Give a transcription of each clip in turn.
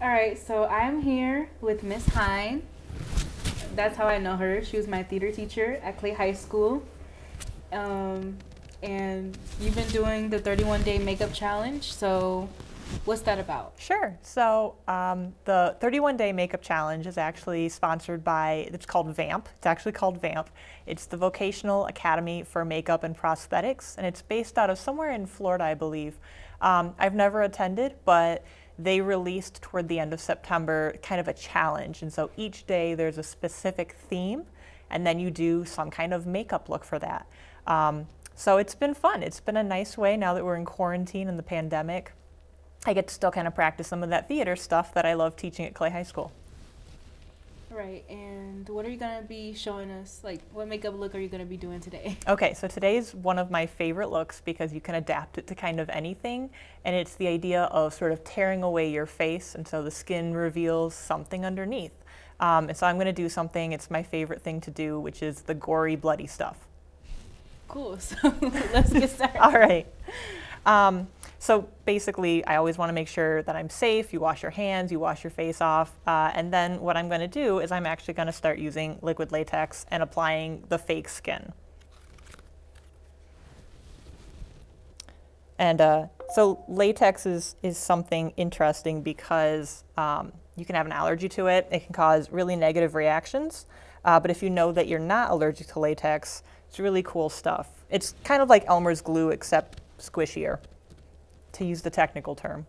All right, so I'm here with Miss Hein. That's how I know her. She was my theater teacher at Clay High School. Um, and you've been doing the 31 day makeup challenge. So, what's that about? Sure. So, um, the 31 day makeup challenge is actually sponsored by, it's called VAMP. It's actually called VAMP. It's the Vocational Academy for Makeup and Prosthetics, and it's based out of somewhere in Florida, I believe. Um, I've never attended, but they released toward the end of September kind of a challenge. And so each day there's a specific theme, and then you do some kind of makeup look for that. Um, so it's been fun. It's been a nice way now that we're in quarantine and the pandemic. I get to still kind of practice some of that theater stuff that I love teaching at Clay High School. Right, and what are you gonna be showing us? Like, what makeup look are you gonna be doing today? Okay, so today's one of my favorite looks because you can adapt it to kind of anything, and it's the idea of sort of tearing away your face, and so the skin reveals something underneath. Um, and so I'm gonna do something, it's my favorite thing to do, which is the gory, bloody stuff. Cool, so let's get started. All right. Um, so basically, I always want to make sure that I'm safe. You wash your hands, you wash your face off. Uh, and then what I'm going to do is I'm actually going to start using liquid latex and applying the fake skin. And uh, so latex is, is something interesting because um, you can have an allergy to it. It can cause really negative reactions. Uh, but if you know that you're not allergic to latex, it's really cool stuff. It's kind of like Elmer's glue, except squishier, to use the technical term.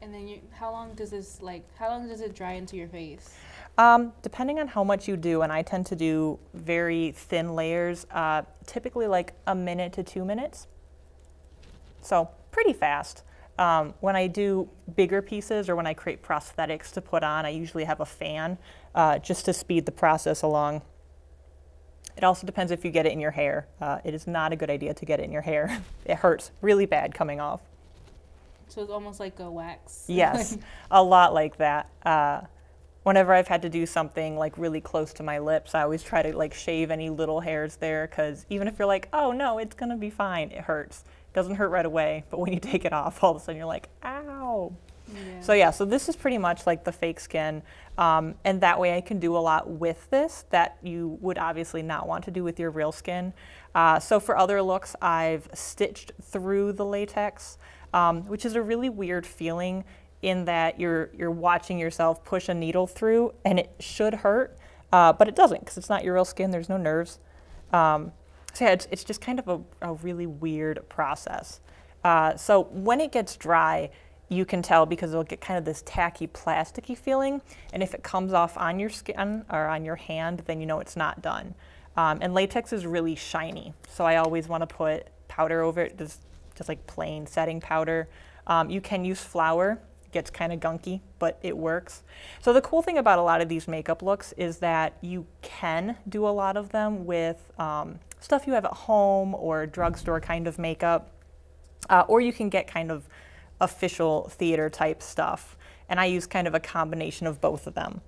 And then you, how long does this like? How long does it dry into your face? Um, depending on how much you do, and I tend to do very thin layers, uh, typically like a minute to two minutes. So pretty fast. Um, when I do bigger pieces or when I create prosthetics to put on, I usually have a fan uh, just to speed the process along. It also depends if you get it in your hair. Uh, it is not a good idea to get it in your hair. it hurts really bad coming off. So it's almost like a wax. Yes, a lot like that. Uh, whenever I've had to do something like really close to my lips, I always try to like shave any little hairs there because even if you're like, oh no, it's gonna be fine, it hurts. It doesn't hurt right away, but when you take it off, all of a sudden you're like, ow. Yeah. So yeah, so this is pretty much like the fake skin, um, and that way I can do a lot with this that you would obviously not want to do with your real skin. Uh, so for other looks, I've stitched through the latex um, which is a really weird feeling in that you're, you're watching yourself push a needle through and it should hurt, uh, but it doesn't because it's not your real skin, there's no nerves. Um, so yeah, it's, it's just kind of a, a really weird process. Uh, so when it gets dry, you can tell because it'll get kind of this tacky, plasticky feeling. And if it comes off on your skin or on your hand, then you know it's not done. Um, and latex is really shiny, so I always want to put powder over it, just just like plain setting powder. Um, you can use flour. It gets kind of gunky, but it works. So the cool thing about a lot of these makeup looks is that you can do a lot of them with um, stuff you have at home or drugstore kind of makeup, uh, or you can get kind of official theater type stuff. And I use kind of a combination of both of them.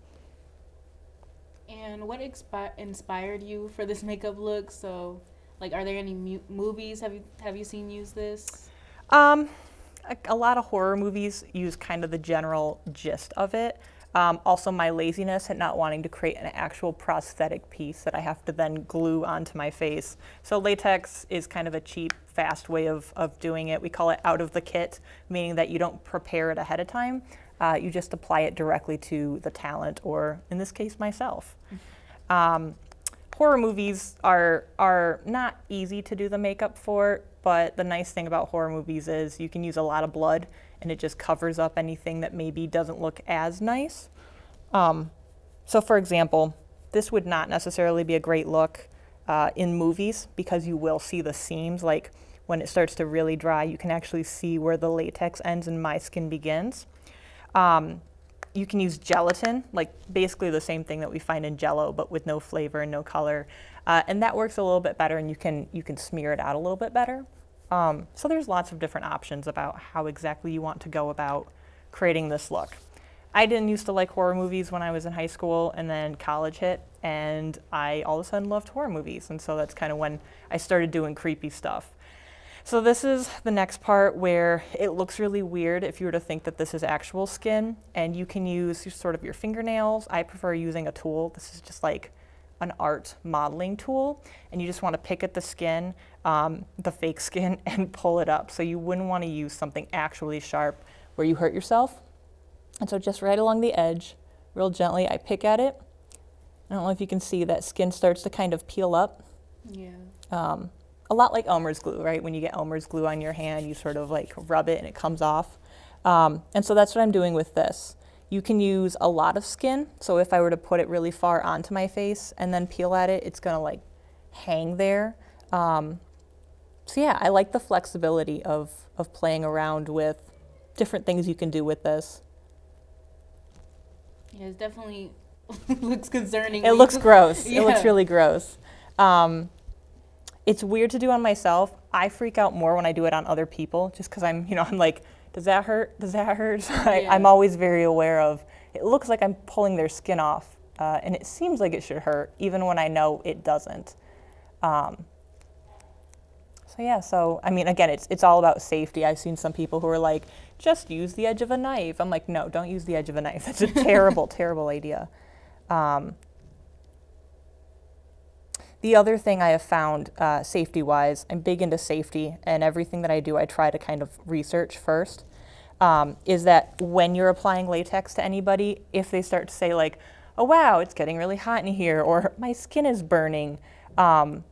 And what inspired you for this makeup look? So like, are there any movies have you have you seen use this? Um, a, a, lot of horror movies use kind of the general gist of it. Um, also, my laziness at not wanting to create an actual prosthetic piece that I have to then glue onto my face. So latex is kind of a cheap, fast way of, of doing it. We call it out of the kit, meaning that you don't prepare it ahead of time. Uh, you just apply it directly to the talent, or in this case, myself. Mm-hmm. Um, horror movies are are not easy to do the makeup for, but the nice thing about horror movies is you can use a lot of blood and it just covers up anything that maybe doesn't look as nice. Um, so for example, this would not necessarily be a great look uh, in movies because you will see the seams like when it starts to really dry, you can actually see where the latex ends and my skin begins. Um, you can use gelatin, like basically the same thing that we find in Jello, but with no flavor and no color, uh, and that works a little bit better, and you can you can smear it out a little bit better. Um, so there's lots of different options about how exactly you want to go about creating this look. I didn't used to like horror movies when I was in high school, and then college hit, and I all of a sudden loved horror movies, and so that's kind of when I started doing creepy stuff. So this is the next part where it looks really weird if you were to think that this is actual skin and you can use sort of your fingernails. I prefer using a tool. This is just like an art modeling tool and you just want to pick at the skin, um, the fake skin, and pull it up. So you wouldn't want to use something actually sharp where you hurt yourself. And so just right along the edge, real gently, I pick at it. I don't know if you can see that skin starts to kind of peel up. Yeah. Um, a lot like Elmer's glue, right? When you get Elmer's glue on your hand, you sort of like rub it and it comes off. Um, and so that's what I'm doing with this. You can use a lot of skin. So if I were to put it really far onto my face and then peel at it, it's gonna like hang there. Um, so yeah, I like the flexibility of, of playing around with different things you can do with this. Yeah, it definitely looks concerning. It looks gross. Yeah. It looks really gross. Um, it's weird to do on myself. I freak out more when I do it on other people, just because I'm, you know, I'm like, does that hurt? Does that hurt? I. I'm always very aware of. It looks like I'm pulling their skin off, uh, and it seems like it should hurt, even when I know it doesn't. Um, so yeah, so I mean, again, it's it's all about safety. I've seen some people who are like, just use the edge of a knife. I'm like, no, don't use the edge of a knife. That's a terrible, terrible idea. Um, the other thing I have found, uh, safety wise, I'm big into safety, and everything that I do, I try to kind of research first. Um, is that when you're applying latex to anybody, if they start to say, like, oh wow, it's getting really hot in here, or my skin is burning. Um,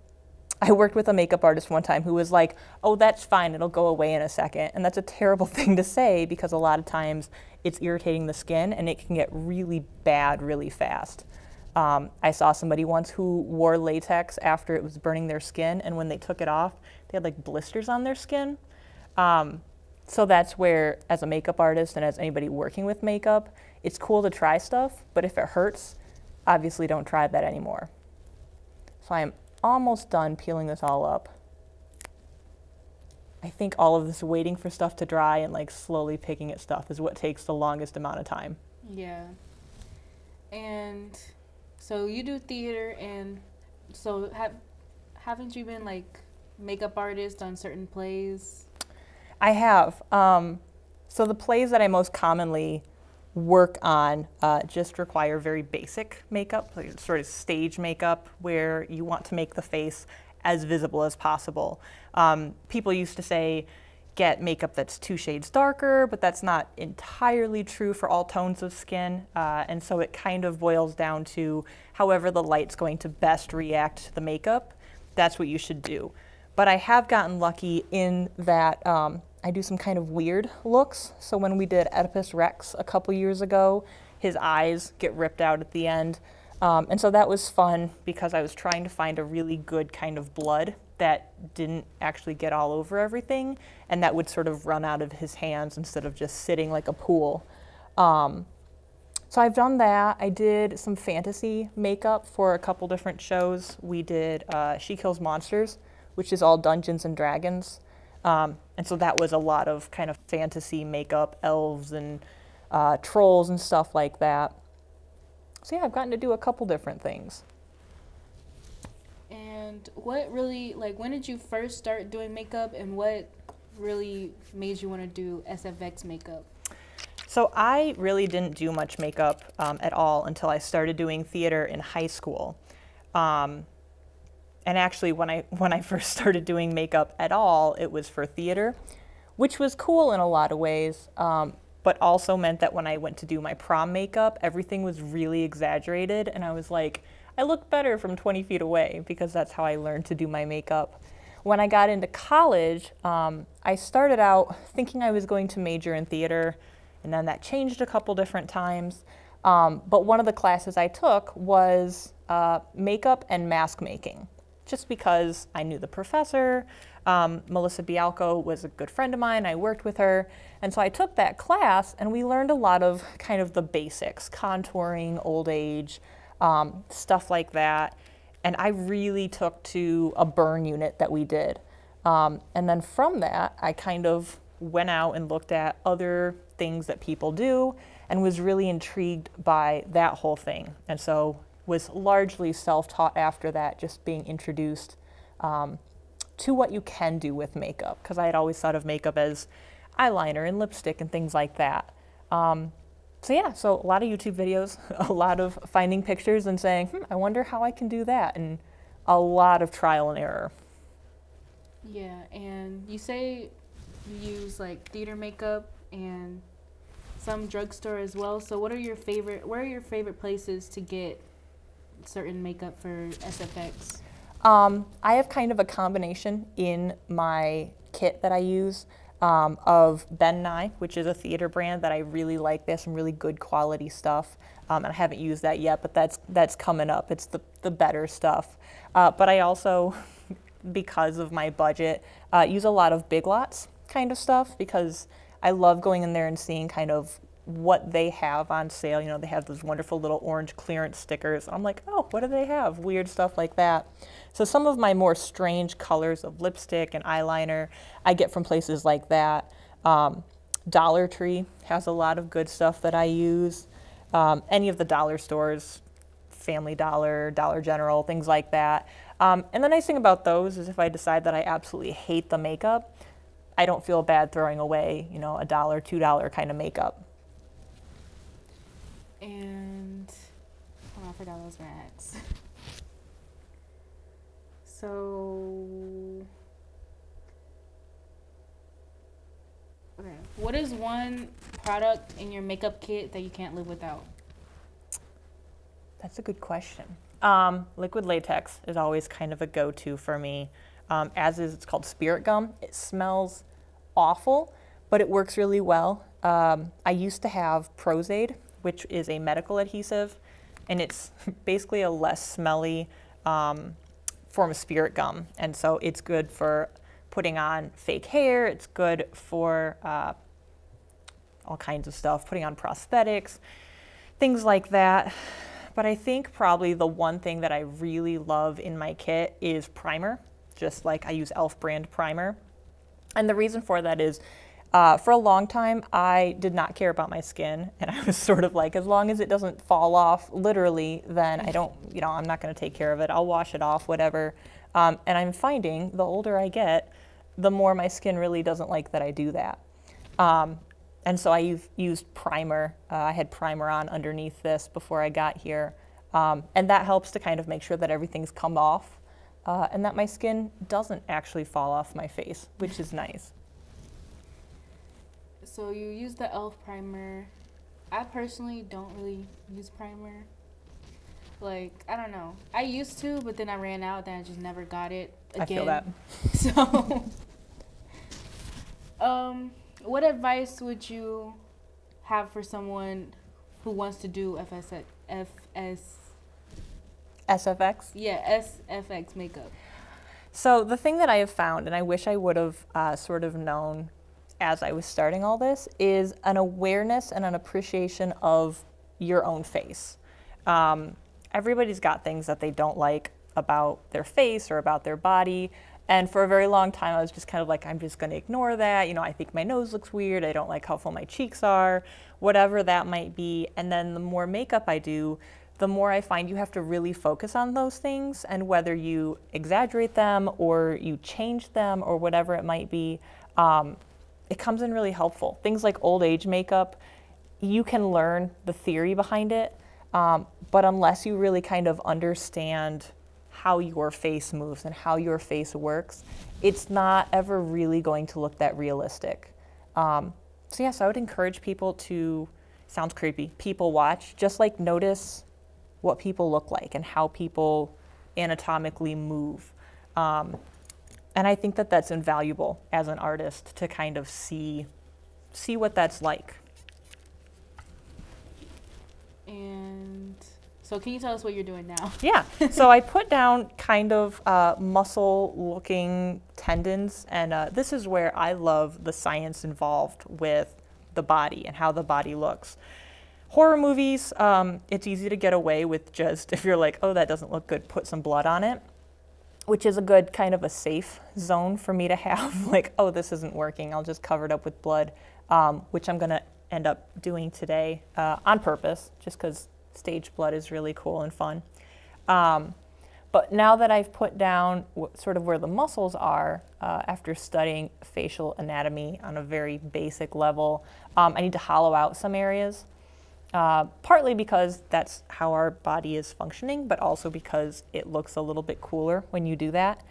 I worked with a makeup artist one time who was like, oh, that's fine, it'll go away in a second. And that's a terrible thing to say because a lot of times it's irritating the skin and it can get really bad really fast. Um, I saw somebody once who wore latex after it was burning their skin, and when they took it off, they had like blisters on their skin. Um, so that's where, as a makeup artist and as anybody working with makeup, it's cool to try stuff, but if it hurts, obviously don't try that anymore. So I am almost done peeling this all up. I think all of this waiting for stuff to dry and like slowly picking at stuff is what takes the longest amount of time. Yeah. And so you do theater, and so have haven't you been like makeup artist on certain plays? I have. Um, so the plays that I most commonly work on uh, just require very basic makeup, like sort of stage makeup, where you want to make the face as visible as possible. Um, people used to say, get makeup that's two shades darker, but that's not entirely true for all tones of skin. Uh, and so it kind of boils down to however the light's going to best react to the makeup, that's what you should do. But I have gotten lucky in that um, I do some kind of weird looks. So when we did Oedipus Rex a couple years ago, his eyes get ripped out at the end. Um, and so that was fun because I was trying to find a really good kind of blood that didn't actually get all over everything and that would sort of run out of his hands instead of just sitting like a pool. Um, so I've done that. I did some fantasy makeup for a couple different shows. We did uh, She Kills Monsters, which is all Dungeons and Dragons. Um, and so that was a lot of kind of fantasy makeup, elves and uh, trolls and stuff like that. So yeah, I've gotten to do a couple different things. And what really like when did you first start doing makeup, and what really made you want to do SFX makeup? So I really didn't do much makeup um, at all until I started doing theater in high school. Um, and actually, when I when I first started doing makeup at all, it was for theater, which was cool in a lot of ways. Um, but also meant that when I went to do my prom makeup, everything was really exaggerated, and I was like, I look better from 20 feet away because that's how I learned to do my makeup. When I got into college, um, I started out thinking I was going to major in theater, and then that changed a couple different times. Um, but one of the classes I took was uh, makeup and mask making, just because I knew the professor. Um, Melissa Bialco was a good friend of mine. I worked with her. And so I took that class, and we learned a lot of kind of the basics contouring, old age, um, stuff like that. And I really took to a burn unit that we did. Um, and then from that, I kind of went out and looked at other things that people do and was really intrigued by that whole thing. And so was largely self-taught after that, just being introduced um, to what you can do with makeup because I had always thought of makeup as eyeliner and lipstick and things like that. Um, so yeah, so a lot of YouTube videos, a lot of finding pictures and saying, hmm, I wonder how I can do that, and a lot of trial and error. Yeah, and you say you use like theater makeup and some drugstore as well. So what are your favorite? Where are your favorite places to get certain makeup for SFX? Um, I have kind of a combination in my kit that I use um, of Ben Nye, which is a theater brand that I really like. They have some really good quality stuff. Um, and I haven't used that yet, but that's that's coming up. It's the, the better stuff. Uh, but I also, because of my budget, uh, use a lot of Big Lots kind of stuff because I love going in there and seeing kind of what they have on sale. You know, they have those wonderful little orange clearance stickers. I'm like, oh, what do they have? Weird stuff like that. So some of my more strange colors of lipstick and eyeliner I get from places like that. Um, Dollar Tree has a lot of good stuff that I use. Um, any of the dollar stores, Family Dollar, Dollar General, things like that. Um, and the nice thing about those is if I decide that I absolutely hate the makeup, I don't feel bad throwing away, you know, a dollar, two dollar kind of makeup. And oh, I forgot what I. So okay, what is one product in your makeup kit that you can't live without? That's a good question. Um, liquid latex is always kind of a go-to for me. Um, as is, it's called spirit gum. It smells awful, but it works really well. Um, I used to have Pros-Aide, which is a medical adhesive, and it's basically a less smelly um, form of spirit gum. And so it's good for putting on fake hair, it's good for uh, all kinds of stuff, putting on prosthetics, things like that. But I think probably the one thing that I really love in my kit is primer, just like I use e.l.f. brand primer. And the reason for that is uh, for a long time, I did not care about my skin, and I was sort of like, as long as it doesn't fall off literally, then I don't, you know, I'm not going to take care of it. I'll wash it off, whatever. Um, and I'm finding the older I get, the more my skin really doesn't like that I do that. Um, and so I used primer. Uh, I had primer on underneath this before I got here. Um, and that helps to kind of make sure that everything's come off uh, and that my skin doesn't actually fall off my face, which is nice so you use the e.l.f. primer. I personally don't really use primer. Like, I don't know. I used to, but then I ran out, then I just never got it again. I feel that. So, um, what advice would you have for someone who wants to do FS, FS, SFX? Yeah, SFX makeup. So the thing that I have found, and I wish I would have uh, sort of known as I was starting all this is an awareness and an appreciation of your own face. Um, everybody's got things that they don't like about their face or about their body. And for a very long time, I was just kind of like, I'm just going to ignore that. You know, I think my nose looks weird. I don't like how full my cheeks are, whatever that might be. And then the more makeup I do, the more I find you have to really focus on those things. And whether you exaggerate them or you change them or whatever it might be, um, it comes in really helpful. Things like old age makeup, you can learn the theory behind it, um, but unless you really kind of understand how your face moves and how your face works, it's not ever really going to look that realistic. Um, so yes, I would encourage people to, sounds creepy, people watch, just like notice what people look like and how people anatomically move. Um, and I think that that's invaluable as an artist to kind of see see what that's like. And so, can you tell us what you're doing now? Yeah. so I put down kind of uh, muscle-looking tendons, and uh, this is where I love the science involved with the body and how the body looks. Horror movies, um, it's easy to get away with just if you're like, oh, that doesn't look good, put some blood on it which is a good kind of a safe zone for me to have. like, oh, this isn't working. I'll just cover it up with blood, um, which I'm going to end up doing today uh, on purpose, just because stage blood is really cool and fun. Um, but now that I've put down sort of where the muscles are uh, after studying facial anatomy on a very basic level, um, I need to hollow out some areas. Uh, partly because that's how our body is functioning, but also because it looks a little bit cooler when you do that.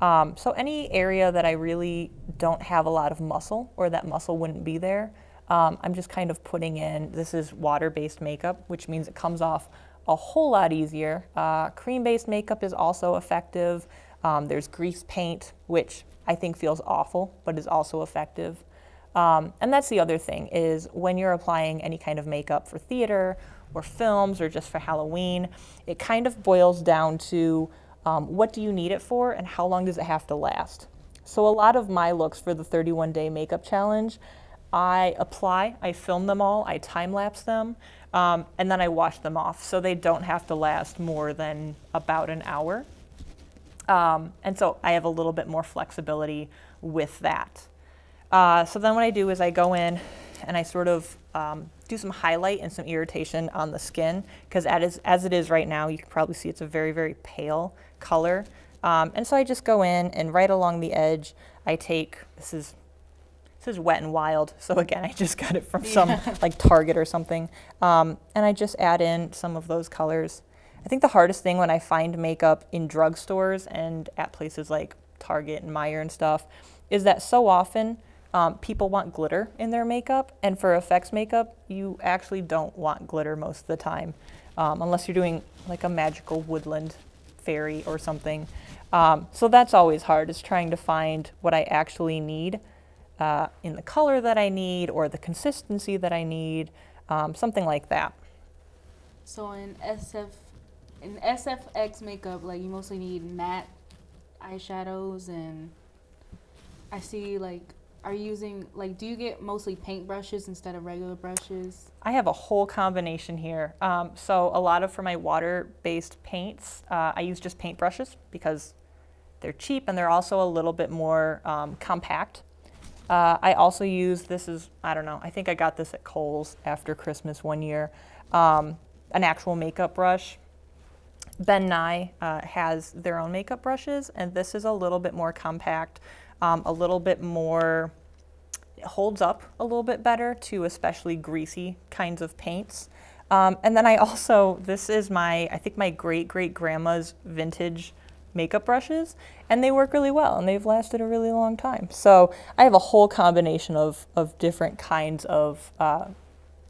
Um, so any area that I really don't have a lot of muscle or that muscle wouldn't be there, um, I'm just kind of putting in, this is water-based makeup, which means it comes off a whole lot easier. Uh, cream-based makeup is also effective. Um, there's grease paint, which I think feels awful, but is also effective. Um, and that's the other thing is when you're applying any kind of makeup for theater or films or just for Halloween, it kind of boils down to um, what do you need it for and how long does it have to last. So a lot of my looks for the 31 day makeup challenge, I apply, I film them all, I time lapse them, um, and then I wash them off so they don't have to last more than about an hour. Um, and so I have a little bit more flexibility with that. Uh, so then what I do is I go in and I sort of um, do some highlight and some irritation on the skin because as, as it is right now, you can probably see it's a very, very pale color. Um, and so I just go in and right along the edge, I take, this is, this is Wet and Wild. So again, I just got it from some like Target or something. Um, and I just add in some of those colors. I think the hardest thing when I find makeup in drugstores and at places like Target and Meijer and stuff is that so often um, people want glitter in their makeup, and for effects makeup, you actually don't want glitter most of the time, um, unless you're doing like a magical woodland fairy or something. Um, so that's always hard, is trying to find what I actually need uh, in the color that I need or the consistency that I need, um, something like that. So in SF, in SFX makeup, like you mostly need matte eyeshadows and I see like are you using like do you get mostly paint brushes instead of regular brushes? I have a whole combination here. Um, so a lot of for my water based paints uh, i use just paint brushes because they're cheap and they're also a little bit more um, compact. Uh, i also use this is i don't know i think i got this at kohl's after christmas one year um, an actual makeup brush. Ben nye uh, has their own makeup brushes and this is a little bit more compact um, a little bit more, holds up a little bit better to especially greasy kinds of paints. Um, and then I also, this is my, I think my great great grandma's vintage makeup brushes and they work really well and they've lasted a really long time. So I have a whole combination of, of different kinds of uh,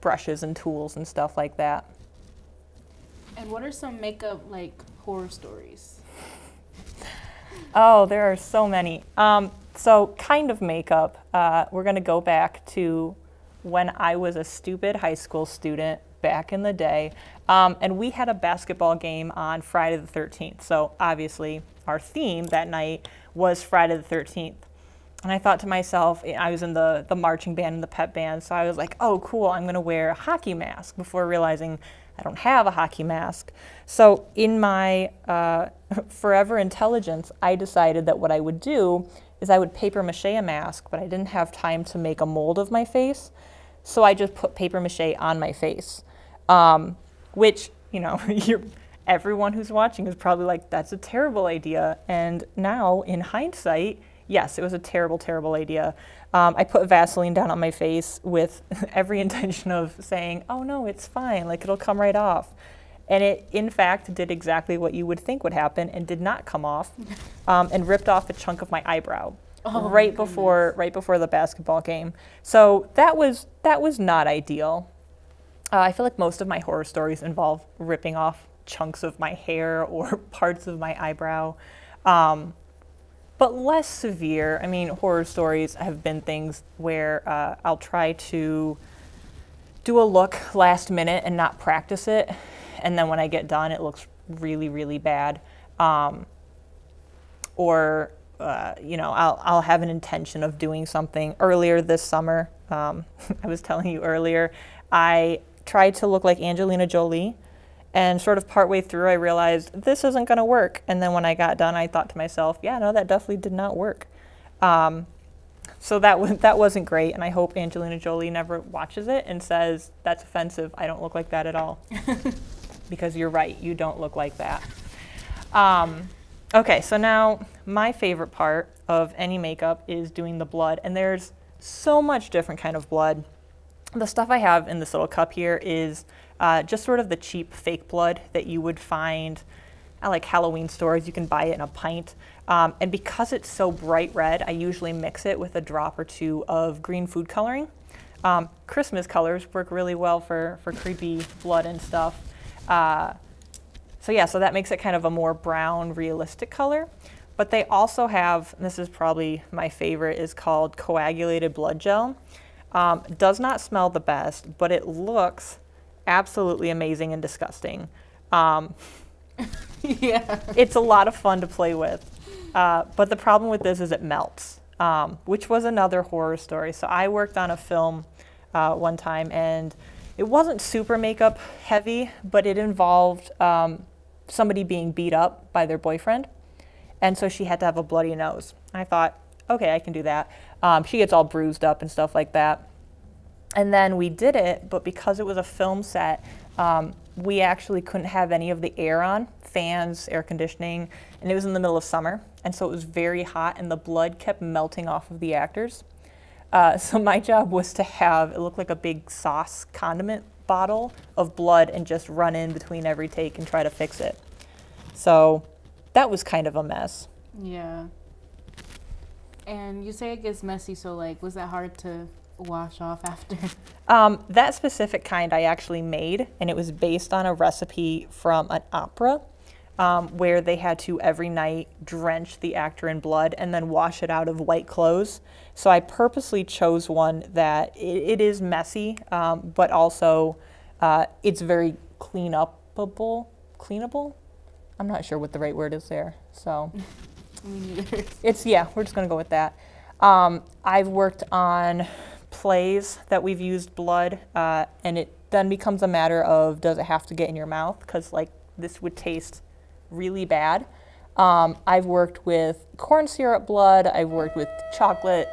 brushes and tools and stuff like that. And what are some makeup like horror stories? Oh, there are so many. Um, so, kind of makeup, uh, we're going to go back to when I was a stupid high school student back in the day. Um, and we had a basketball game on Friday the 13th. So, obviously, our theme that night was Friday the 13th. And I thought to myself, I was in the, the marching band and the pep band, so I was like, oh, cool, I'm going to wear a hockey mask before realizing I don't have a hockey mask. So in my uh, forever intelligence, I decided that what I would do is I would paper mache a mask, but I didn't have time to make a mold of my face. So I just put paper mache on my face, um, which, you know, everyone who's watching is probably like, that's a terrible idea. And now, in hindsight, yes, it was a terrible, terrible idea. Um, I put Vaseline down on my face with every intention of saying, oh no, it's fine, like it'll come right off. And it, in fact, did exactly what you would think would happen and did not come off um, and ripped off a chunk of my eyebrow. Oh, right before right before the basketball game. So that was that was not ideal. Uh, I feel like most of my horror stories involve ripping off chunks of my hair or parts of my eyebrow. Um, but less severe. I mean, horror stories have been things where uh, I'll try to do a look last minute and not practice it, and then when I get done, it looks really, really bad. Um, or uh, you know, I'll, I'll have an intention of doing something earlier this summer. Um, I was telling you earlier, I tried to look like Angelina Jolie and sort of partway through, I realized this isn't going to work. And then when I got done, I thought to myself, yeah, no, that definitely did not work. Um, so that, was, that wasn't great. And I hope Angelina Jolie never watches it and says, that's offensive. I don't look like that at all. because you're right, you don't look like that. Um, okay, so now my favorite part of any makeup is doing the blood, and there's so much different kind of blood. The stuff I have in this little cup here is uh, just sort of the cheap fake blood that you would find at like Halloween stores. You can buy it in a pint. Um, and because it's so bright red, I usually mix it with a drop or two of green food coloring. Um, Christmas colors work really well for, for creepy blood and stuff. Uh, so yeah, so that makes it kind of a more brown, realistic color. But they also have, this is probably my favorite, is called coagulated blood gel. Um, does not smell the best, but it looks absolutely amazing and disgusting. Um, yeah. it's a lot of fun to play with. Uh, but the problem with this is it melts, um, which was another horror story. So I worked on a film uh, one time and it wasn't super makeup heavy, but it involved um, somebody being beat up by their boyfriend. And so she had to have a bloody nose. I thought, okay, I can do that. Um, she gets all bruised up and stuff like that. And then we did it, but because it was a film set, um, we actually couldn't have any of the air on, fans, air conditioning, and it was in the middle of summer. And so it was very hot, and the blood kept melting off of the actors. Uh, so my job was to have, it looked like a big sauce condiment bottle of blood and just run in between every take and try to fix it. So that was kind of a mess. Yeah. And you say it gets messy, so like, was that hard to wash off after? Um, that specific kind I actually made, and it was based on a recipe from an opera um, where they had to every night drench the actor in blood and then wash it out of white clothes. So I purposely chose one that it, it is messy, um, but also uh, it's very clean upable, cleanable. I'm not sure what the right word is there. So it's yeah, we're just gonna go with that. Um, I've worked on plays that we've used blood, uh, and it then becomes a matter of does it have to get in your mouth? Because like this would taste really bad. Um, I've worked with corn syrup blood. I've worked with chocolate,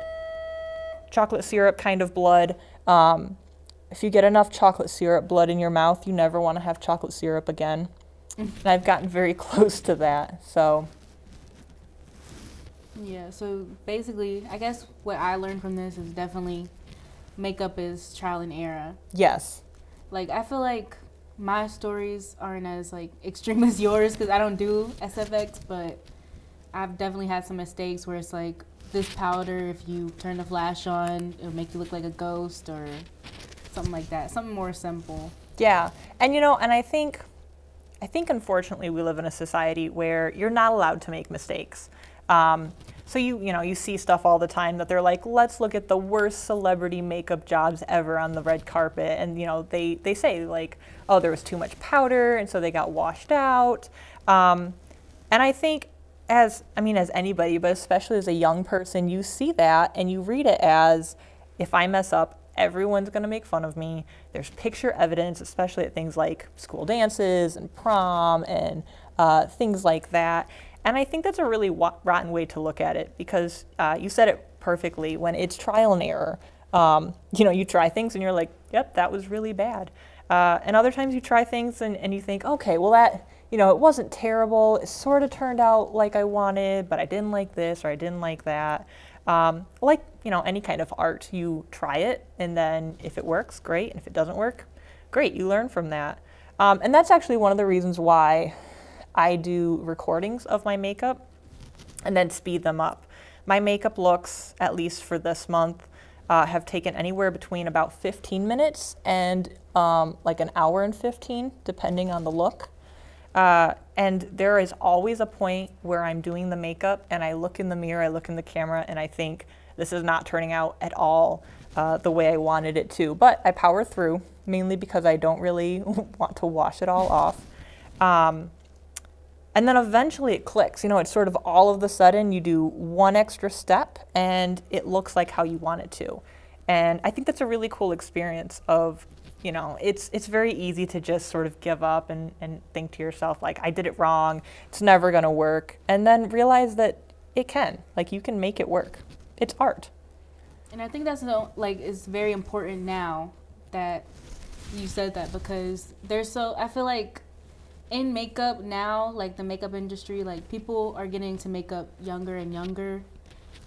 chocolate syrup kind of blood. Um, if you get enough chocolate syrup blood in your mouth, you never want to have chocolate syrup again. and I've gotten very close to that. So. Yeah. So basically, I guess what I learned from this is definitely makeup is trial and error. Yes. Like I feel like my stories aren't as like extreme as yours because I don't do SFX, but I've definitely had some mistakes where it's like this powder, if you turn the flash on, it'll make you look like a ghost or something like that. Something more simple. Yeah, and you know, and I think, I think unfortunately we live in a society where you're not allowed to make mistakes. Um, so you you know you see stuff all the time that they're like, let's look at the worst celebrity makeup jobs ever on the red carpet, and you know they they say like, oh there was too much powder, and so they got washed out. Um, and I think as I mean as anybody, but especially as a young person, you see that and you read it as if I mess up, everyone's going to make fun of me. There's picture evidence, especially at things like school dances and prom and uh, things like that. And I think that's a really rotten way to look at it because uh, you said it perfectly. When it's trial and error, um, you know, you try things and you're like, yep, that was really bad. Uh, and other times you try things and, and you think, okay, well, that, you know, it wasn't terrible. It sort of turned out like I wanted, but I didn't like this or I didn't like that. Um, like, you know, any kind of art, you try it and then if it works, great. And if it doesn't work, great. You learn from that. Um, and that's actually one of the reasons why I do recordings of my makeup and then speed them up. My makeup looks, at least for this month, uh, have taken anywhere between about 15 minutes and um, like an hour and 15, depending on the look. Uh, and there is always a point where I'm doing the makeup and I look in the mirror, I look in the camera, and I think this is not turning out at all uh, the way I wanted it to. But I power through, mainly because I don't really want to wash it all off. Um, and then eventually it clicks. You know, it's sort of all of the sudden you do one extra step and it looks like how you want it to. And I think that's a really cool experience of, you know, it's it's very easy to just sort of give up and, and think to yourself, like, I did it wrong, it's never gonna work. And then realize that it can. Like you can make it work. It's art. And I think that's no, like is very important now that you said that because there's so I feel like in makeup now, like the makeup industry, like people are getting into makeup younger and younger.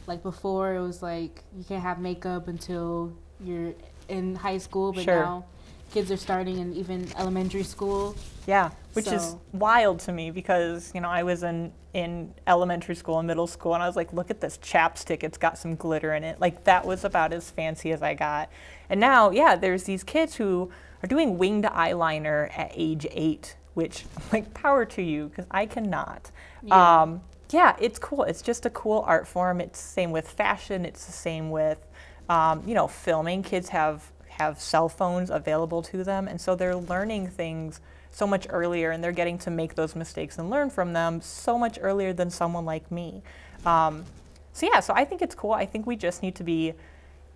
Like before, it was like you can't have makeup until you're in high school, but Sure. now kids are starting in even elementary school. Yeah, which is wild to me because you know I was in in elementary school and middle school, and I was like, look at this chapstick; it's got some glitter in it. Like that was about as fancy as I got. And now, yeah, there's these kids who are doing winged eyeliner at age eight, which like power to you because I cannot. Yeah. Um, yeah, it's cool. It's just a cool art form. It's the same with fashion. It's the same with um, you know filming. Kids have have cell phones available to them, and so they're learning things so much earlier, and they're getting to make those mistakes and learn from them so much earlier than someone like me. Um, so yeah, so I think it's cool. I think we just need to be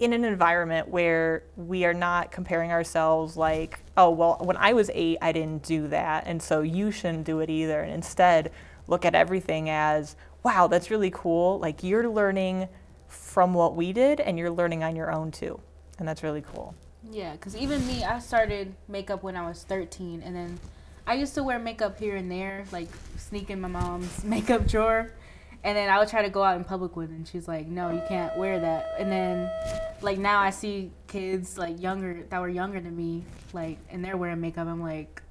in an environment where we are not comparing ourselves like, oh, well, when I was eight, I didn't do that, and so you shouldn't do it either. And instead, look at everything as, wow, that's really cool. Like you're learning from what we did, and you're learning on your own too. And that's really cool. Yeah, because even me, I started makeup when I was 13, and then I used to wear makeup here and there, like sneak in my mom's makeup drawer, and then I would try to go out in public with it, and she's like, "No, you can't wear that." And then, like now, I see kids like younger that were younger than me, like, and they're wearing makeup. I'm like,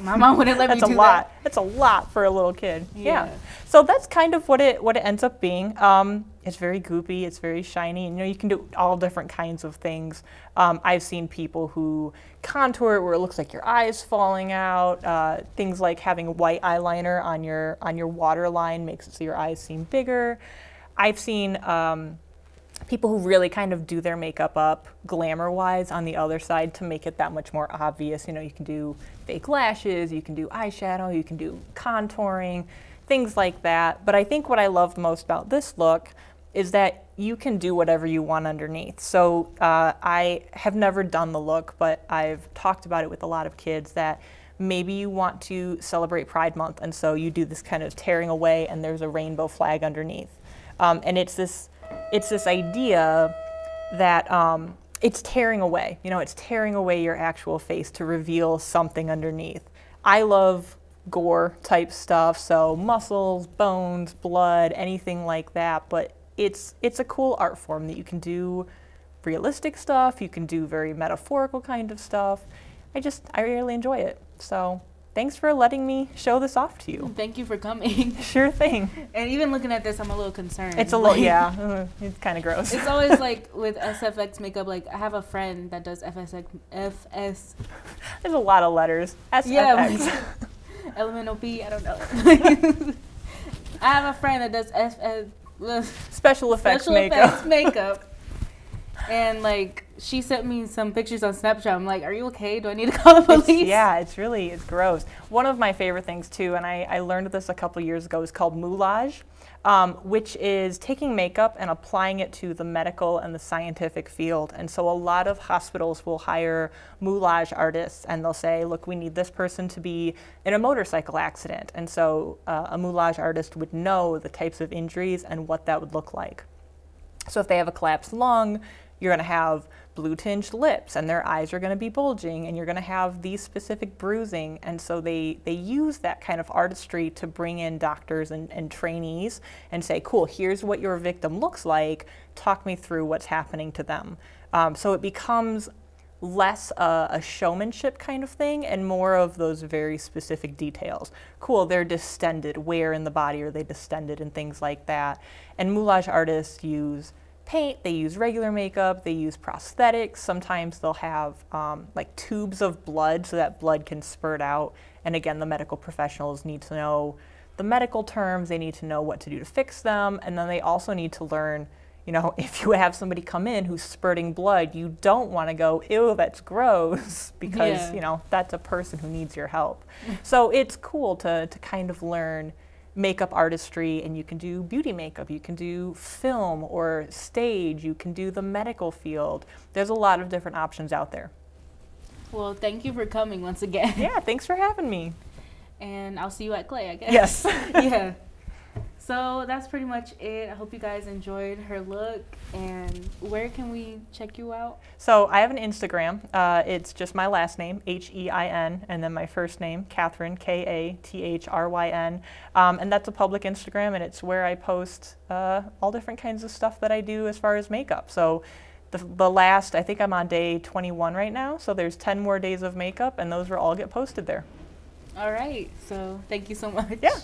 my mom wouldn't let me do that. That's a lot. That's a lot for a little kid. Yeah. Yeah. So that's kind of what it what it ends up being. Um, it's very goopy. It's very shiny. You know, you can do all different kinds of things. Um, I've seen people who contour it where it looks like your eyes falling out. Uh, things like having white eyeliner on your on your waterline makes it so your eyes seem bigger. I've seen. Um, people who really kind of do their makeup up glamour wise on the other side to make it that much more obvious. You know, you can do fake lashes, you can do eyeshadow, you can do contouring, things like that. But I think what I love most about this look is that you can do whatever you want underneath. So uh, I have never done the look, but I've talked about it with a lot of kids that maybe you want to celebrate Pride Month, and so you do this kind of tearing away, and there's a rainbow flag underneath. Um, and it's this it's this idea that um, it's tearing away. You know, it's tearing away your actual face to reveal something underneath. I love gore type stuff, so muscles, bones, blood, anything like that. But it's it's a cool art form that you can do realistic stuff. You can do very metaphorical kind of stuff. I just I really enjoy it. So thanks for letting me show this off to you. Thank you for coming. Sure thing. and even looking at this, I'm a little concerned. It's a little yeah. It's kind of gross. It's always like with SFX makeup. Like I have a friend that does FSX, FS, There's a lot of letters. SFX. Yeah. elemental P. I don't know. I have a friend that does FS, Special effects special makeup. effects makeup, and like she sent me some pictures on Snapchat. I'm like, "Are you okay? Do I need to call the It's- police?" yeah, it's really it's gross. One of my favorite things too, and I, I learned this a couple years ago, is called moulage, um, which is taking makeup and applying it to the medical and the scientific field. And so a lot of hospitals will hire moulage artists, and they'll say, "Look, we need this person to be in a motorcycle accident," and so uh, a moulage artist would know the types of injuries and what that would look like. So if they have a collapsed lung, you're going to have blue tinged lips and their eyes are going to be bulging and you're going to have these specific bruising. And so they, they use that kind of artistry to bring in doctors and, and trainees and say, cool, here's what your victim looks like. Talk me through what's happening to them. Um, so it becomes less a, a showmanship kind of thing and more of those very specific details. Cool, they're distended. Where in the body are they distended and things like that. And moulage artists use paint, they use regular makeup, they use prosthetics. Sometimes they'll have um, like tubes of blood so that blood can spurt out. And again, the medical professionals need to know the medical terms, they need to know what to do to fix them, and then they also need to learn you know, if you have somebody come in who's spurting blood, you don't want to go, ew, that's gross, because, Yeah. you know, that's a person who needs your help. so it's cool to, to kind of learn makeup artistry, and you can do beauty makeup, you can do film or stage, you can do the medical field. There's a lot of different options out there. Well, thank you for coming once again. Yeah, thanks for having me. And I'll see you at Clay, I guess. Yes. yeah. So that's pretty much it. I hope you guys enjoyed her look. And where can we check you out? So I have an Instagram. Uh, it's just my last name, H E I N, and then my first name, Kathryn, K A T H R Y N. Um, and that's a public Instagram, and it's where I post uh, all different kinds of stuff that I do as far as makeup. So the, the last, I think I'm on day 21 right now, so there's 10 more days of makeup, and those will all get posted there. All right. So thank you so much. Yeah.